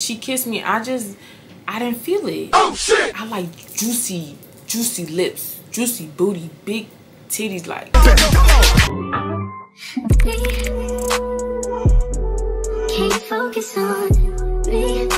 She kissed me. I just, I didn't feel it. Oh shit! I like juicy, juicy lips, juicy booty, big titties. Like. Can't focus on me. Baby.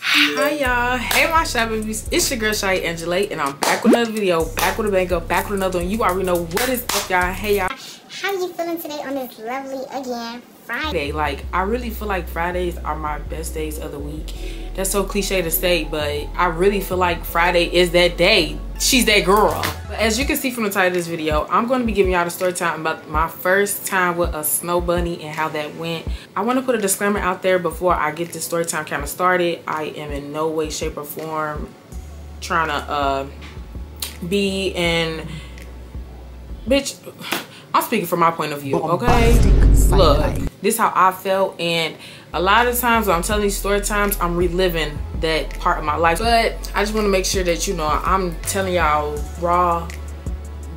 Hi y'all, hey my shy babies, it's your girl Shiyaa Angelay and I'm back with another video, back with a bang up, back with another one. You already know what is up y'all, hey y'all. How you feeling today on this lovely again Friday? Like I really feel like Fridays are my best days of the week. That's so cliche to say, but I really feel like Friday is that day. She's that girl. But as you can see from the title of this video, I'm going to be giving y'all the story time about my first time with a snow bunny and how that went. I want to put a disclaimer out there before I get this story time kind of started. I am in no way, shape, or form trying to uh, be in bitch i'm speaking from my point of view okay look this is how i felt and a lot of times when i'm telling these story times i'm reliving that part of my life but i just want to make sure that you know i'm telling y'all raw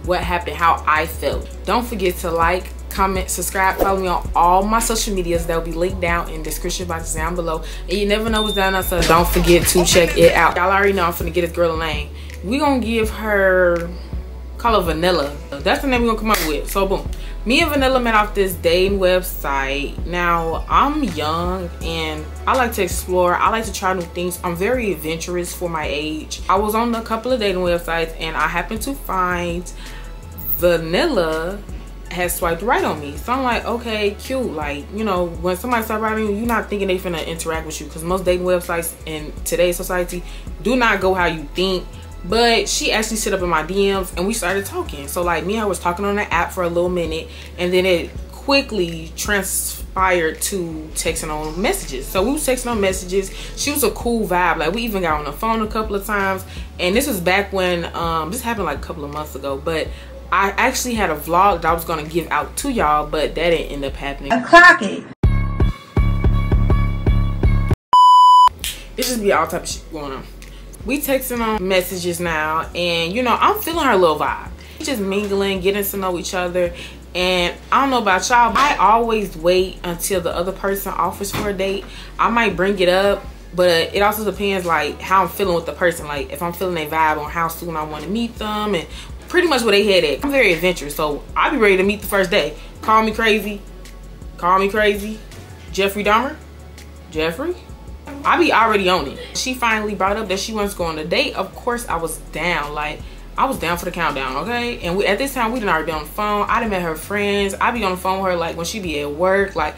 what happened how i felt don't forget to like comment subscribe follow me on all my social medias that will be linked down in the description box down below and you never know what's down there so don't forget to check it out y'all already know i'm gonna get this girl a name we gonna give her call her Vanilla. That's the name we're gonna come up with. So boom. Me and Vanilla met off this dating website. Now I'm young and I like to explore. I like to try new things. I'm very adventurous for my age. I was on a couple of dating websites and I happened to find Vanilla has swiped right on me. So I'm like, okay, cute. Like, you know, when somebody starts writing you, you're not thinking they finna interact with you because most dating websites in today's society do not go how you think but she actually sit up in my DMs and we started talking. So like me, I was talking on the app for a little minute and then it quickly transpired to texting on messages. So we was texting on messages. She was a cool vibe. Like we even got on the phone a couple of times. And this was back when, um, this happened like a couple of months ago, but I actually had a vlog that I was gonna give out to y'all, but that didn't end up happening. Clock it. It just be all type of shit going on. We texting on messages now, and you know, I'm feeling her little vibe. Just mingling, getting to know each other. And I don't know about y'all, I always wait until the other person offers for a date. I might bring it up, but it also depends like how I'm feeling with the person. Like if I'm feeling a vibe on how soon I want to meet them and pretty much where they head at. I'm very adventurous, so I'll be ready to meet the first day. Call me crazy. Call me crazy. Jeffrey Dahmer. Jeffrey. I be already on it. She finally brought up that she wants to go on a date. Of course, I was down. Like, I was down for the countdown, okay? And we, at this time, we didn't already be on the phone. I done met her friends. I'd be on the phone with her, like, when she be at work. Like,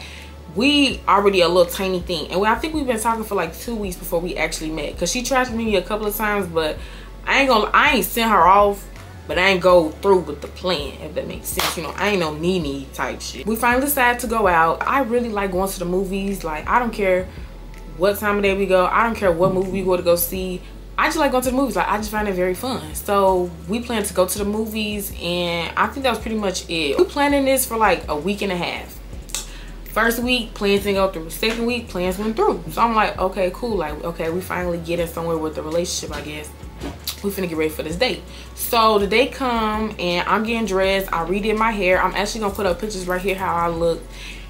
we already a little tiny thing. And we, I think we've been talking for, like, two weeks before we actually met. Because she meet me a couple of times, but I ain't gonna, I ain't sent her off but I ain't go through with the plan, if that makes sense. You know, I ain't no Nene type shit. We finally decided to go out. I really like going to the movies. Like, I don't care what time of day we go. I don't care what movie we go to go see. I just like going to the movies. Like I just find it very fun. So we plan to go to the movies and I think that was pretty much it. We planning this for like a week and a half. First week, plans didn't go through. Second week, plans went through. So I'm like, okay, cool. Like, okay, we finally getting somewhere with the relationship, I guess. We finna get ready for this date. So the day come and I'm getting dressed. I redid my hair. I'm actually gonna put up pictures right here how I look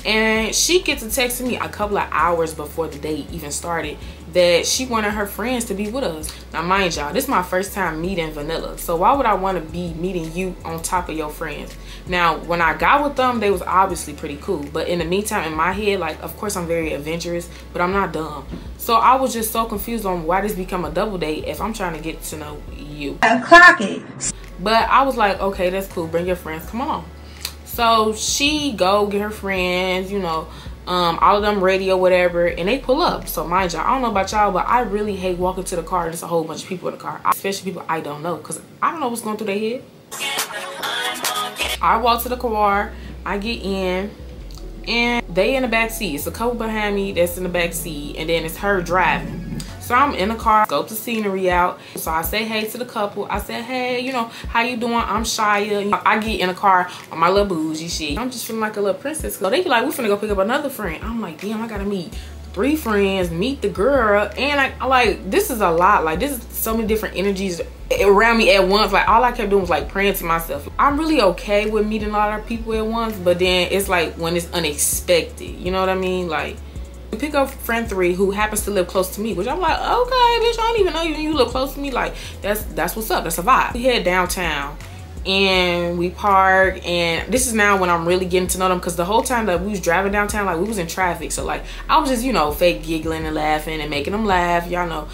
and she gets a text to me a couple of hours before the date even started that she wanted her friends to be with us. Now mind y'all this is my first time meeting vanilla. So why would i want to be meeting you on top of your friends? Now when i got with them they was obviously pretty cool. But in the meantime in my head like of course i'm very adventurous but i'm not dumb. So i was just so confused on why this become a double date if i'm trying to get to know you. Clock it. but i was like okay that's cool. Bring your friends. Come on so she go get her friends, you know, um, all of them ready or whatever, and they pull up. So mind y'all, I don't know about y'all, but I really hate walking to the car and there's a whole bunch of people in the car, especially people I don't know, because I don't know what's going through their head. I walk to the car, I get in, and they in the back seat. It's a couple behind me that's in the back seat, and then it's her driving. So I'm in the car, scope the scenery out. So I say hey to the couple. I said, hey, you know, how you doing? I'm Shiyaa. I get in the car on my little bougie shit. I'm just feeling like a little princess. So they be like, we're finna go pick up another friend. I'm like, damn, I gotta meet three friends, meet the girl, and I like this is a lot. Like this is so many different energies around me at once. Like all I kept doing was like praying to myself. I'm really okay with meeting a lot of people at once, but then it's like when it's unexpected. You know what I mean? Like we pick up friend three who happens to live close to me, which I'm like, okay, bitch, I don't even know you. You live close to me. Like that's that's what's up. That's a vibe. We head downtown and we park and this is now when i'm really getting to know them because the whole time that we was driving downtown like we was in traffic so like i was just you know fake giggling and laughing and making them laugh y'all know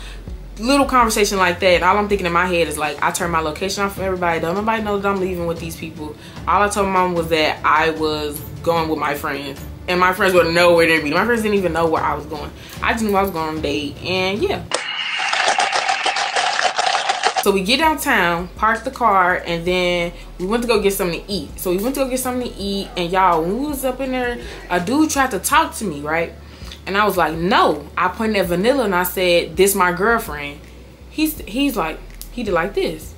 little conversation like that all i'm thinking in my head is like i turned my location off for everybody don't nobody know that i'm leaving with these people all i told my mom was that i was going with my friends and my friends were nowhere near me my friends didn't even know where i was going i just knew i was going on a date and yeah so we get downtown, park the car, and then we went to go get something to eat. So we went to go get something to eat, and y'all, when we was up in there, a dude tried to talk to me, right? And I was like, no. I pointed at Vanilla and I said, this my girlfriend. He's he's like, he did like this.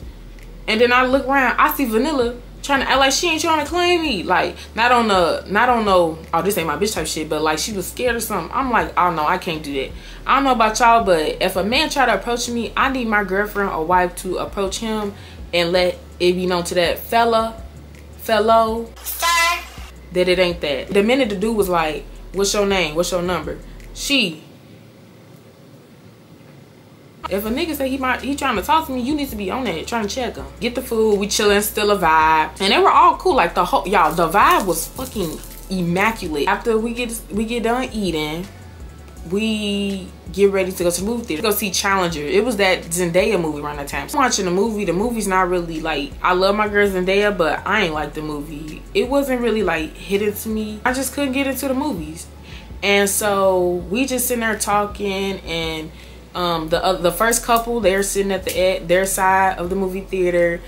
And then I look around, I see Vanilla trying to act like she ain't trying to claim me. Like, not on the, not on no, oh, this ain't my bitch type shit, but like she was scared or something. I'm like, oh no, I can't do that. I don't know about y'all, but if a man try to approach me, I need my girlfriend or wife to approach him and let it be known to that fella, fellow, that it ain't that. The minute the dude was like, what's your name? What's your number? She, if a nigga say he might he trying to talk to me, you need to be on that, trying to check him. Get the food, we chilling, still a vibe. And they were all cool. Like the whole y'all, the vibe was fucking immaculate. After we get we get done eating, we get ready to go to the movie theater. Go see Challenger. It was that Zendaya movie around that time. I'm watching the movie. The movie's not really like I love my girl Zendaya, but I ain't like the movie. It wasn't really like hidden to me. I just couldn't get into the movies. And so we just sitting there talking and um, the uh, the first couple they're sitting at the at their side of the movie theater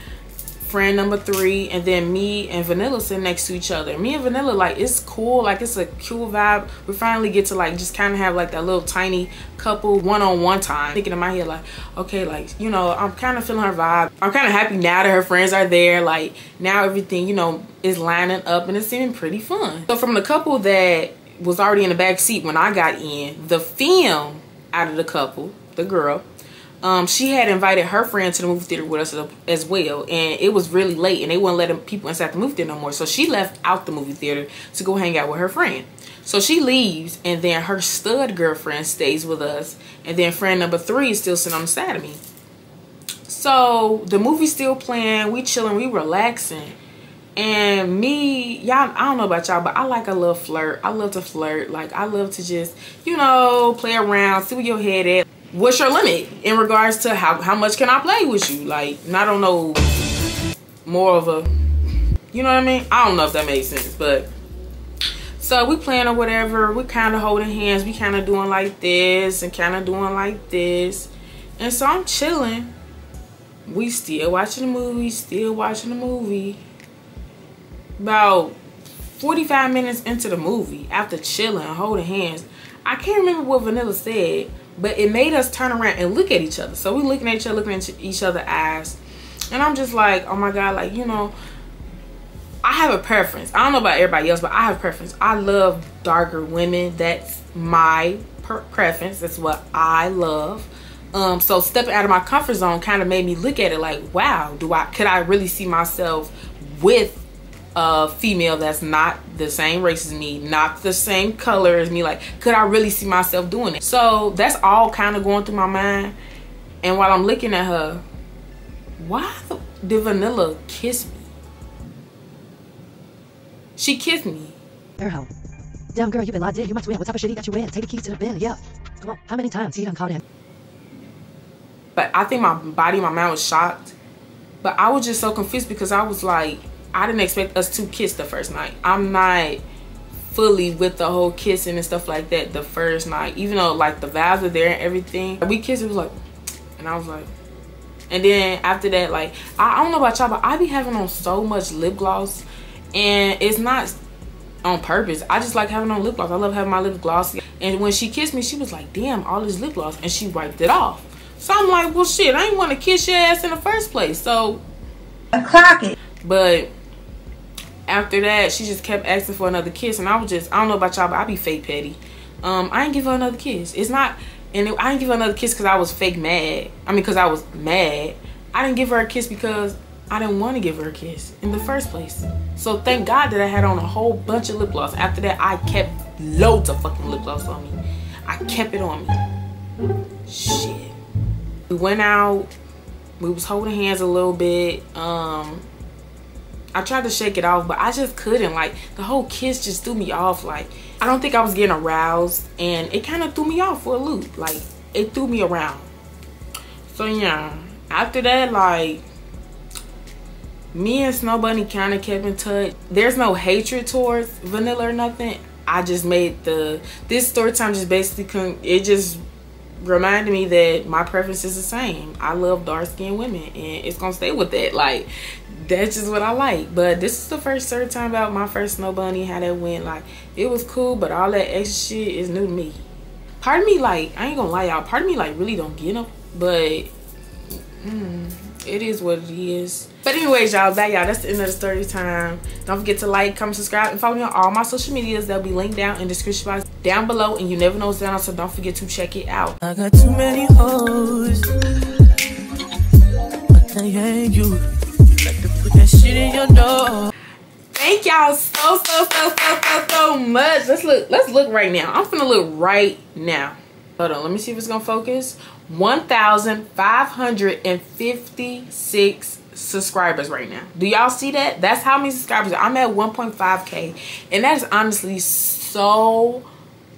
friend number three and then me and vanilla sitting next to each other. Me and vanilla like it's cool like it's a cool vibe. We finally get to like just kind of have like that little tiny couple one-on-one time. Thinking in my head like okay like you know i'm kind of feeling her vibe. I'm kind of happy now that her friends are there. Like now everything you know is lining up and it's seeming pretty fun. So from the couple that was already in the back seat when i got in the film out of the couple, the girl, um, she had invited her friend to the movie theater with us as well. And it was really late and they wouldn't let people inside the movie theater no more. So she left out the movie theater to go hang out with her friend. So she leaves and then her stud girlfriend stays with us. And then friend number three is still sitting on the side of me. So the movie's still playing. We chilling. We relaxing. And me, y'all, I don't know about y'all, but I like a little flirt. I love to flirt. Like, I love to just, you know, play around, see where your head at. What's your limit in regards to how, how much can I play with you? Like, i don't know more of a, you know what I mean? I don't know if that makes sense, but so we playing or whatever. We kind of holding hands. We kind of doing like this and kind of doing like this. And so I'm chilling. We still watching the movie, still watching the movie about 45 minutes into the movie after chilling holding hands i can't remember what vanilla said but it made us turn around and look at each other. So we looking at each other looking at each other eyes. And i'm just like oh my god like you know i have a preference. I don't know about everybody else but i have preference. I love darker women. That's my preference. That's what i love. Um so stepping out of my comfort zone kind of made me look at it like wow do i could i really see myself with a female that's not the same race as me, not the same color as me. Like, could I really see myself doing it? So that's all kind of going through my mind. And while I'm looking at her, why did Vanilla kiss me? She kissed me. Home. Damn girl, you've been locked in. You must win. What type of shit he got you in? Take the keys to the bin. Yeah. Come on. How many times he done called him? But I think my body, my mind was shocked. But I was just so confused because I was like, I didn't expect us to kiss the first night. I'm not fully with the whole kissing and stuff like that the first night. Even though like the vibes are there and everything. We kissed, it was like, and I was like, and then after that, like, I, I don't know about y'all, but I be having on so much lip gloss and it's not on purpose. I just like having on lip gloss. I love having my lip glossy. And when she kissed me, she was like, damn, all this lip gloss. And she wiped it off. So I'm like, well, shit, I didn't want to kiss your ass in the first place. So, I clock it. But after that, she just kept asking for another kiss. And I was just, I don't know about y'all, but I be fake petty. Um, I didn't give her another kiss. It's not, and it, I didn't give her another kiss because I was fake mad. I mean, because I was mad. I didn't give her a kiss because I didn't want to give her a kiss in the first place. So thank God that I had on a whole bunch of lip gloss. After that, I kept loads of fucking lip gloss on me. I kept it on me. Shit. We went out. We was holding hands a little bit. Um, I tried to shake it off, but I just couldn't. Like the whole kiss just threw me off. Like I don't think I was getting aroused, and it kind of threw me off for a loop. Like it threw me around. So yeah, after that, like me and Snow Bunny kind of kept in touch. There's no hatred towards Vanilla or nothing. I just made the this story time just basically it just reminded me that my preference is the same. I love dark skinned women and it's gonna stay with that. Like that's just what I like. But this is the first third time about my first Snow Bunny, how that went. Like it was cool, but all that extra shit is new to me. Part of me like I ain't gonna lie y'all. Part of me like really don't get them, but. Mm, it is what it is but anyways y'all that y'all that's the end of the story time don't forget to like comment subscribe and follow me on all my social medias they'll be linked down in the description box down below and you never know what's down so don't forget to check it out I got too many hoes. I can't hang you. Shit in your thank y'all so so so so so so much. Let's look let's look right now. I'm gonna look right now. Hold on let me see if it's gonna focus. 1556 subscribers right now. Do y'all see that? That's how many subscribers. I'm at 1.5k and that is honestly so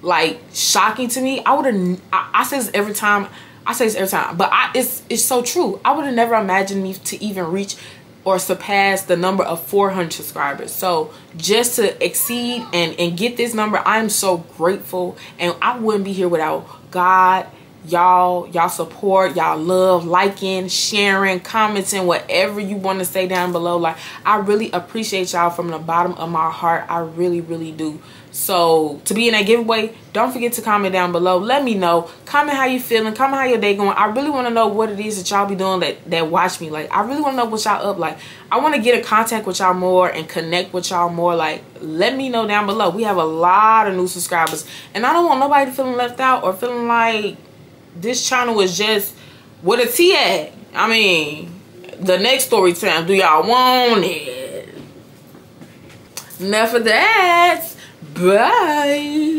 like shocking to me. I would have I, I say this every time i say this every time but i it's it's so true. I would have never imagined me to even reach or surpass the number of 400 subscribers. So just to exceed and and get this number i'm so grateful. And i wouldn't be here without god y'all y'all support y'all love liking sharing commenting whatever you want to say down below. Like i really appreciate y'all from the bottom of my heart. I really really do so to be in that giveaway don't forget to comment down below. Let me know. Comment how you feeling. Comment how your day going. I really want to know what it is that y'all be doing that that watch me. Like i really want to know what y'all up like i want to get in contact with y'all more and connect with y'all more. Like let me know down below. We have a lot of new subscribers. And i don't want nobody feeling left out or feeling like this channel is just with a T at. I mean, the next story time, do y'all want it? Enough of that. Bye.